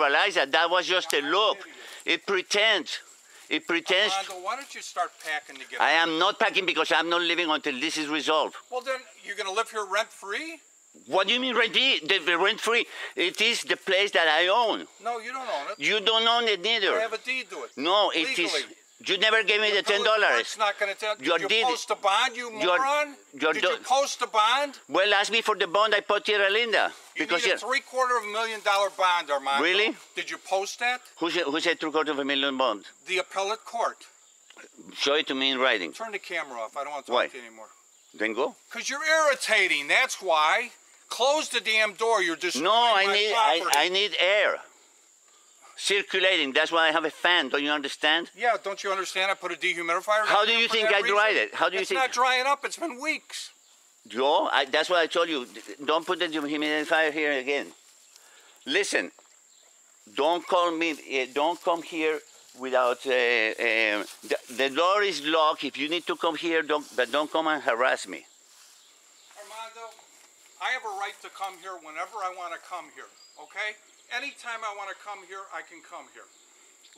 realize that that was just a look. It pretends. It pretends. Armando, why don't you start packing to get I am not packing because I'm not leaving until this is resolved. Well, then you're going to live here rent free? What do you mean rent free? The, rent free. It is the place that I own. No, you don't own it. You don't own it neither. I have a deed to it. No, it is. You never gave me the ten dollars. not going to tell. Did you deed- post a bond, you your- moron? Did do- you post a bond? Well, ask me for the bond I put here, Lynda. You Because need a three quarter of a million dollar bond, Armando. Really? Did you post that? who said, who said three quarter of a million bond? The appellate court. Show it to me in writing. Turn the camera off. I don't want to talk Why? to you anymore. Then go. Because you're irritating. That's why. Close the damn door. You're destroying No, I need I. I need air. Circulating. That's why I have a fan. Don't you understand? Yeah, don't you understand? I put a dehumidifier. How do you think I dried it? How do you it's think- not drying up. It's been weeks. Joe, I, that's what I told you. Don't put the dehumidifier here again. Listen, don't call me. Uh, don't come here without. Uh, uh, the, the door is locked. If you need to come here, don't. But don't come and harass me. Armando, I have a right to come here whenever I want to come here, okay? Anytime I want to come here, I can come here.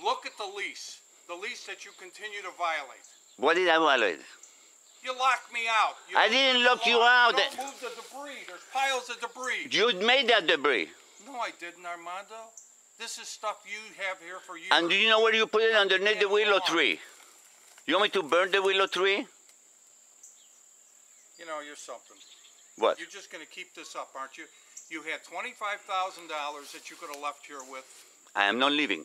Look at the lease, the lease that you continue to violate. What did I violate? You locked me out. You I didn't lock you out. You don't move the debris. There's piles of debris. You made that debris. No, I didn't, Armando. This is stuff you have here for you. And do you know where you put it? Underneath the willow tree. You want me to burn the willow tree? You know, you're something. What? You're just going to keep this up, aren't you? You had $25,000 that you could have left here with. I am not leaving.